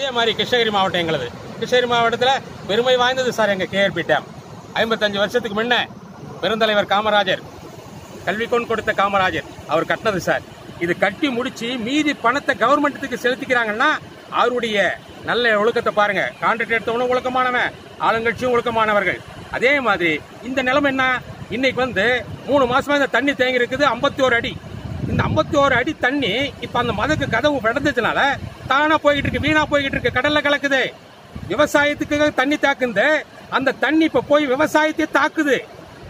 இதே மாதிரி கிருஷ்ணகிரி மாவட்டம் எங்களது. கிருஷ்ணகிரி மாவட்டத்தில் பெருமை வாய்ந்தது சார் எங்கள் கேஆர்பி டேம். ஐம்பத்தஞ்சு வருஷத்துக்கு முன்ன பெருந்தலைவர் காமராஜர் கல்விக்கொன் கொடுத்த காமராஜர் அவர் கட்டினது சார். இது கட்டி முடிச்சு மீதி பணத்தை கவர்மெண்ட்டுக்கு செலுத்திக்கிறாங்கன்னா அவருடைய நல்ல ஒழுக்கத்தை பாருங்க. கான்ட்ராக்ட் எடுத்தவனும் ஒழுக்கமானவன் ஆளுங்கட்சியும் ஒழுக்கமானவர்கள். அதே மாதிரி இந்த நிலைமை என்ன? இன்னைக்கு வந்து மூணு மாசமா இந்த தண்ணி தேங்கி இருக்குது ஐம்பத்தி ஒரு அடி. இந்த ஐம்பத்தி ஒரு அடி தண்ணி இப்ப அந்த மதக்கு கதவு விடந்ததுனால தானா போய்கிட்டு இருக்கு வீணா போய்கிட்டு இருக்கு கடல்ல கலக்குது. விவசாயத்துக்கு தண்ணி தாக்குது அந்த தண்ணி இப்ப போய் விவசாயத்தை தாக்குது.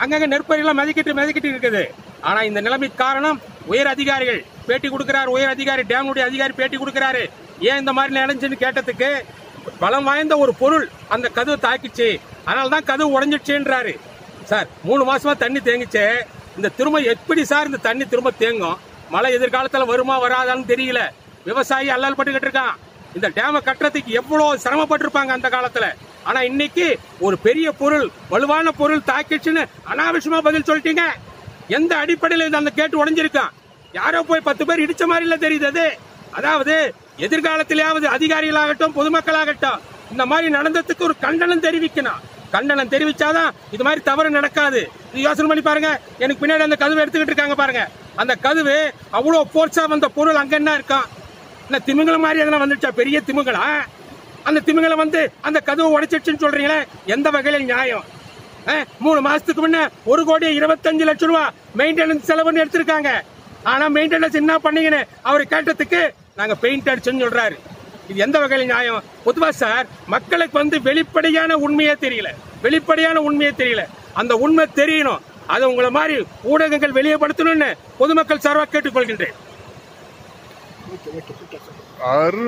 அங்கங்க நெற்பயிரெல்லாம் மிதக்கிட்டு மிதக்கிட்டு இருக்குது. ஆனா இந்த நிலைமைக்கு காரணம் உயர் அதிகாரிகள். பேட்டி கொடுக்கிறார் உயர் அதிகாரி டேமுடைய அதிகாரி பேட்டி கொடுக்கிறாரு. ஏன் இந்த மாதிரி நடந்துச்சுன்னு கேட்டதுக்கு பலம் வாய்ந்த ஒரு பொருள் அந்த கதவு தாக்கிச்சு. அதனால தான் கதவு உடஞ்சிடுச்சுன்றாரு. சார் மூணு மாசமா தண்ணி தேங்கிச்சு. இந்த திரும்ப எப்படி சார் இந்த தண்ணி திரும்ப தேங்கும்? மழை எதிர்காலத்துல வருமா வராதான்னு தெரியல. விவசாயி அல்லல் பட்டுக்கிட்டு இருக்கான். இந்த டேமை கட்டுறதுக்கு எவ்வளவு சிரமப்பட்டிருப்பாங்க அந்த காலத்துல. ஆனா இன்னைக்கு ஒரு பெரிய பொருள் வலுவான பொருள் தாக்கிடுச்சுன்னு அனாவசியமா பதில் சொல்லிட்டீங்க. எந்த அடிப்படையில் இந்த அந்த கேட்டு உடஞ்சிருக்கான்? யாரோ போய் பத்து பேர் இடிச்ச மாதிரி இல்ல தெரியுது அது. அதாவது எதிர்காலத்திலேயாவது அதிகாரிகளாகட்டும் பொதுமக்களாகட்டும் இந்த மாதிரி நடந்ததுக்கு ஒரு கண்டனம் தெரிவிக்கணும். கண்டனம் தெரிவிச்சாதான் இது மாதிரி தவறு நடக்காது. இது யோசனை பண்ணி பாருங்க. எனக்கு பின்னாடி அந்த கதவு எடுத்துக்கிட்டு இருக்காங்க பாருங்க. அந்த கதவு அவ்வளோ போர்ஸா வந்த பொருள் அங்க என்ன இருக்கும் இல்ல திமிங்கலம் மாதிரி எதனா வந்துச்சா பெரிய திமிங்கலா? அந்த திமிங்கலம் வந்து அந்த கதவு உடைச்சிடுச்சுன்னு சொல்றீங்களே எந்த வகையில நியாயம்? மூணு மாசத்துக்கு முன்ன ஒரு கோடி இருபத்தஞ்சு லட்சம் ரூபா மெயின்டெனன்ஸ் செலவுன்னு எடுத்திருக்காங்க. ஆனா மெயின்டெனன்ஸ் என்ன பண்ணீங்கன்னு அவர் கேட்டதுக்கு நாங்க பெயிண்ட் அடிச்சுன்னு சொல்றாரு. இது எந்த வகையில நியாயம்? பொதுவா சார் மக்களுக்கு வந்து வெளிப்படையான உண்மையே தெரியல. வெளிப்படையான உண்மையே தெரியல. அந்த உண்மை தெரியணும். அது உங்களை மாதிரி ஊடகங்கள் வெளியப்படுத்தணும்னு பொதுமக்கள் சார்பாக கேட்டுக்கொள்கின்றேன். और